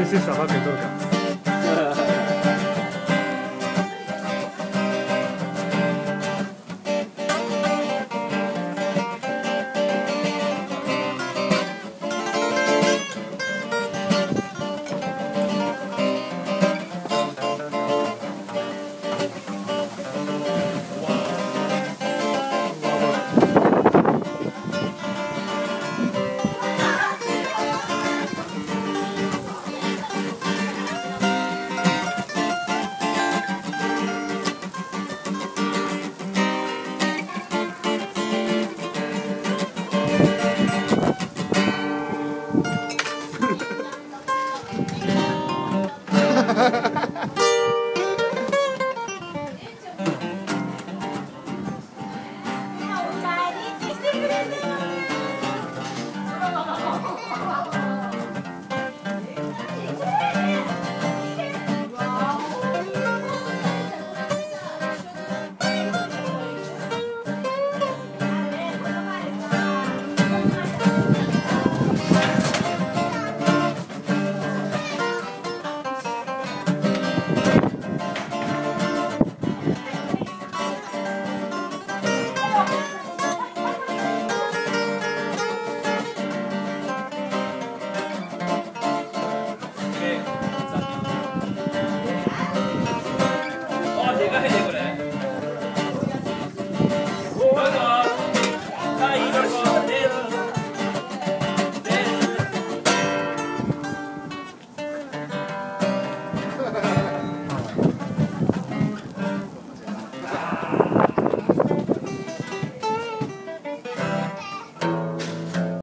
कैसी सभा के हो